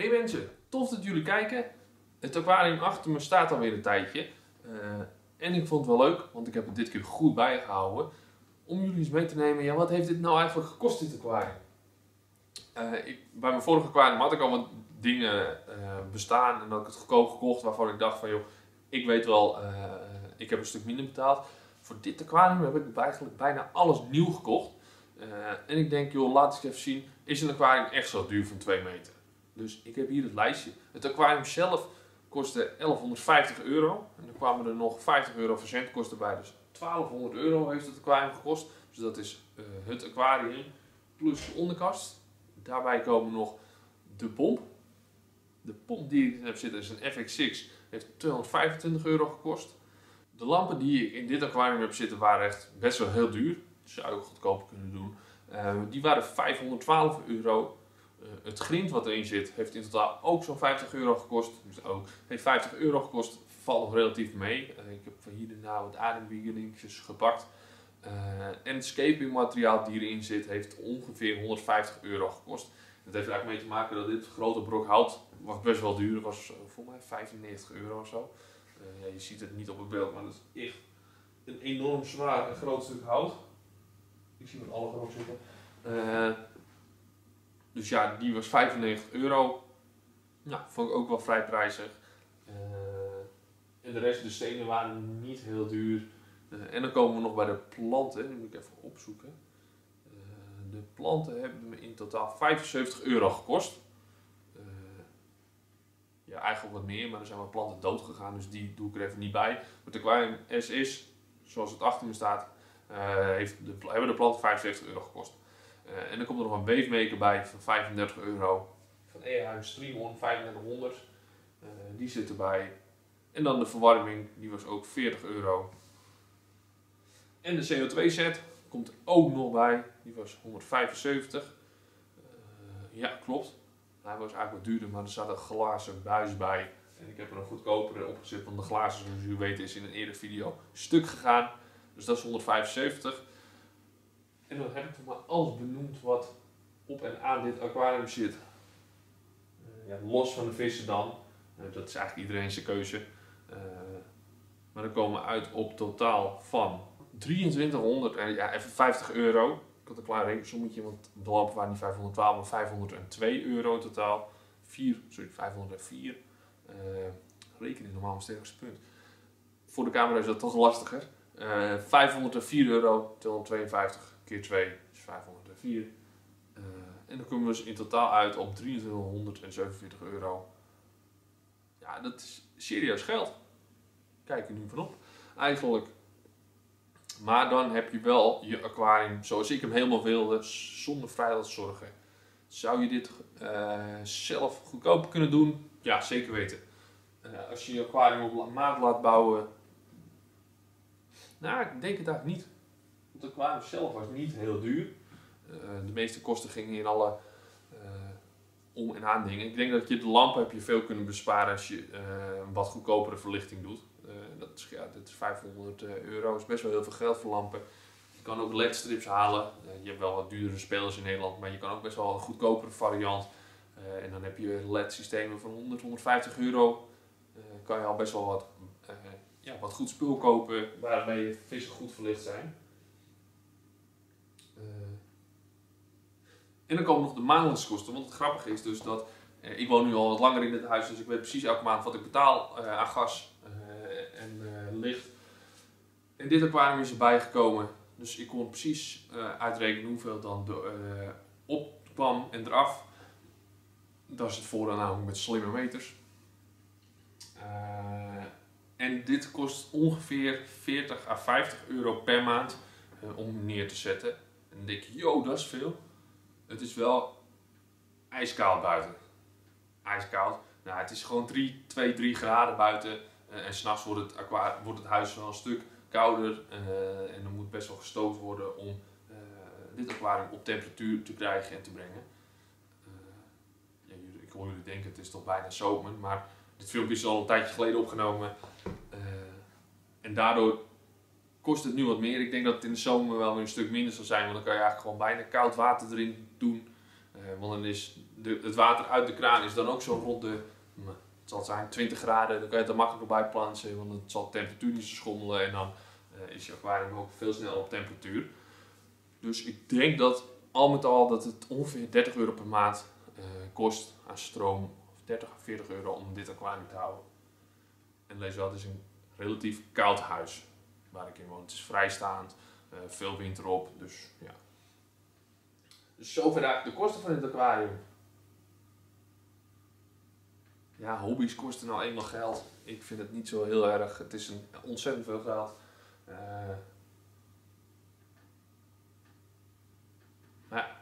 Hey mensen, tof dat jullie kijken. Het aquarium achter me staat alweer een tijdje. Eh, en ik vond het wel leuk, want ik heb het dit keer goed bijgehouden. Om jullie eens mee te nemen, ja, wat heeft dit nou eigenlijk gekost, dit aquarium? Eh, ik, bij mijn vorige aquarium had ik al wat dingen eh, bestaan en dat ik het goedkoop gekocht waarvan ik dacht van joh, ik weet wel, ik heb een stuk minder betaald. Voor dit aquarium heb ik eigenlijk bijna alles nieuw gekocht. en ik denk joh, laat eens even zien, is een aquarium echt zo duur van 2 meter? Dus ik heb hier het lijstje. Het aquarium zelf kostte 1150 euro. En dan kwamen er nog 50 euro verzendkosten bij. Dus 1200 euro heeft het aquarium gekost. Dus dat is uh, het aquarium plus de onderkast. Daarbij komen nog de pomp. De pomp die ik heb zitten is een FX6. Heeft 225 euro gekost. De lampen die ik in dit aquarium heb zitten waren echt best wel heel duur. Dat zou ook goedkoper kunnen doen. Uh, die waren 512 euro. Eh, het grind wat erin zit, heeft in totaal ook zo'n 50 euro gekost. Dus ook heeft 50 euro gekost, valt relatief mee. Uh, ik heb van hier nou wat adembegingetjes gepakt. Uh, en het scaping materiaal die erin zit, heeft ongeveer 150 euro gekost. Dat heeft eigenlijk mee te maken dat dit grote brok hout was best wel duur. was volgens mij 95 euro of zo. Ja, je ziet het niet op het beeld, maar dat is echt een enorm zwaar en groot stuk hout. Ik zie met alle erop zitten. Dus ja, die was 95 euro. Nou, vond ik ook wel vrij prijzig. Uh, en de rest, de stenen waren niet heel duur. Uh, en dan komen we nog bij de planten. Die moet ik even opzoeken. Uh, de planten hebben me in totaal 75 euro gekost. ja, eigenlijk wat meer, maar er zijn wat planten dood gegaan. Dus die doe ik er even niet bij. Maar de aquarium S is, zoals het achter me staat, heeft hebben de planten 75 euro gekost. Uh, en dan komt er nog een wavemaker bij van 35 euro. Van EH Streamon 3500. Uh, die zit erbij. En dan de verwarming, die was ook 40 euro. En de CO2 set komt ook nog bij. Die was 175. Uh, ja, klopt. Hij was eigenlijk wat duurder, maar er zat een glazen buis bij. En ik heb er een goedkopere opgezet, want de glazen, zoals u weet, is in een eerdere video stuk gegaan. Dus dat is 175. En dan heb ik toch maar alles benoemd wat op en aan dit aquarium zit. Uh, ja, los van de vissen dan. Uh, dat is eigenlijk iedereen zijn keuze. Uh, maar dan komen we uit op totaal van 2300 en ja, even 50 euro. Ik had een klein rekensommetje, want de lampen waren niet 512, maar 502 euro totaal. 4, sorry, 504. reken is normaal mijn sterkste punt. Voor de camera is dat toch lastiger. 504 euro, 252 keer 2 is 504. Uh, en dan komen we dus in totaal uit op 2347 euro. Ja, dat is serieus geld. Kijk er nu vanop. Eigenlijk. Maar dan heb je wel je aquarium zoals ik hem helemaal wilde, zonder vrijheidszorgen. Zou je dit uh, zelf goedkoper kunnen doen? Ja, zeker weten. Als je je aquarium op maat laat bouwen. Nou, ik denk het eigenlijk niet de aquarium zelf was niet heel duur. Uh, de meeste kosten gingen in alle uh, om- en aan dingen. Ik denk dat je de lampen heb je veel kunnen besparen als je uh, een wat goedkopere verlichting doet. dat is, ja, dit is 500 euro, is best wel heel veel geld voor lampen. Je kan ook LED-strips halen. je hebt wel wat duurdere spelers in Nederland, maar je kan ook best wel een goedkopere variant. en dan heb je LED-systemen van 100, 150 euro. kan je al best wel wat, ja, wat goed spul kopen waarmee vissen goed verlicht zijn. En dan komen nog de maandelijkse kosten. Want het grappige is dus dat eh, ik woon nu al wat langer in dit huis, dus ik weet precies elke maand wat ik betaal uh, aan gas en licht. En dit aquarium is erbij gekomen. Dus ik kon precies uitrekenen hoeveel dan de, opkwam en eraf. Dat is het voordeel namelijk met slimme meters. En dit kost ongeveer 40 à 50 euro per maand om neer te zetten. En dan denk je, yo, dat is veel. Het is wel ijskoud buiten. Ijskoud. Nou, het is gewoon 3, 2, 3 graden buiten. Uh, en s'nachts wordt het, wordt het huis wel een stuk kouder. Uh, en er moet best wel gestookt worden om dit aquarium op temperatuur te krijgen en te brengen. Ja, ik hoor jullie denken, het is toch bijna zomer. Maar dit filmpje is al een tijdje geleden opgenomen. en daardoor kost het nu wat meer. Ik denk dat het in de zomer wel weer een stuk minder zal zijn, want dan kan je eigenlijk gewoon bijna koud water erin doen. Uh, want dan is het water uit de kraan is dan ook zo rond de, hm, het zal zijn 20 graden. Dan kan je het er makkelijk bij plaatsen, want het zal de temperatuur niet zo schommelen. En dan eh, is je aquarium ook veel sneller op temperatuur. Dus ik denk dat al met al dat het ongeveer 30 euro per maand kost aan stroom. Of 30 à 40 euro om dit aquarium te houden. En lees wel, het is een relatief koud huis waar ik in woon. Het is vrijstaand, uh, veel wind erop, dus ja. Dus zover de kosten van dit aquarium. Ja, hobby's kosten nou eenmaal geld. Ik vind het niet zo heel erg. Het is een ontzettend veel geld. Uh,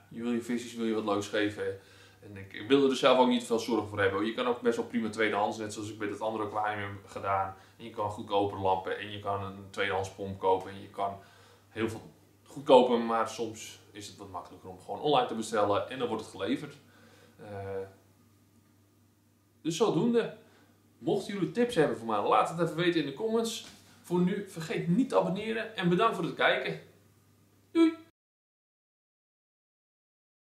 wil je visjes wil je wat leuks geven. En ik, wil er zelf ook niet veel zorgen voor hebben. Je kan ook best wel prima tweedehands, net zoals ik met het andere aquarium heb gedaan. En je kan goedkope lampen en je kan een tweedehands pomp kopen. En je kan heel veel goedkoper, maar soms is het wat makkelijker om gewoon online te bestellen en dan wordt het geleverd. Uh, dus zodoende. Mochten jullie tips hebben voor mij, laat het even weten in de comments. Voor nu, vergeet niet te abonneren en bedankt voor het kijken.